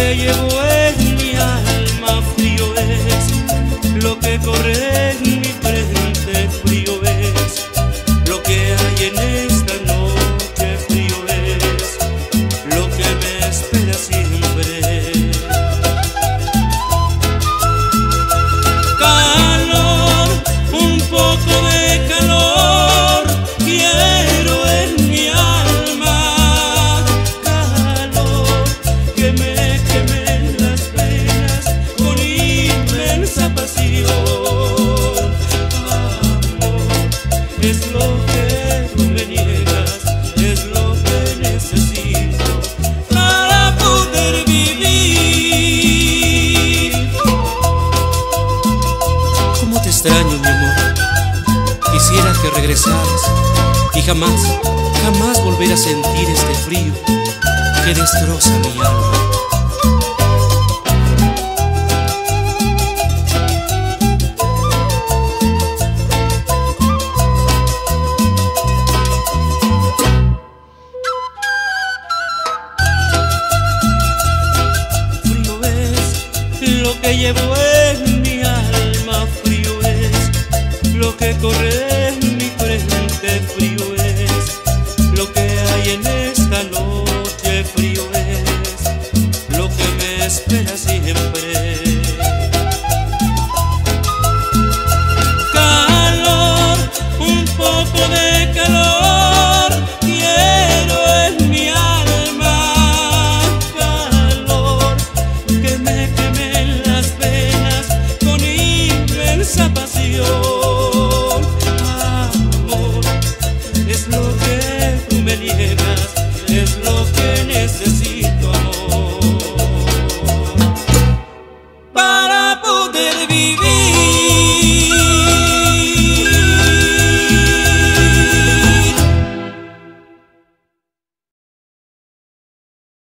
que llevo en mi alma frío es, lo que corre en mi frente frío es, lo que hay en esta noche frío es, lo que me espera siempre. Extraño, mi amor. Quisiera que regresaras y jamás, jamás volver a sentir este frío que destroza mi alma. Frío es lo que llevo en vivir.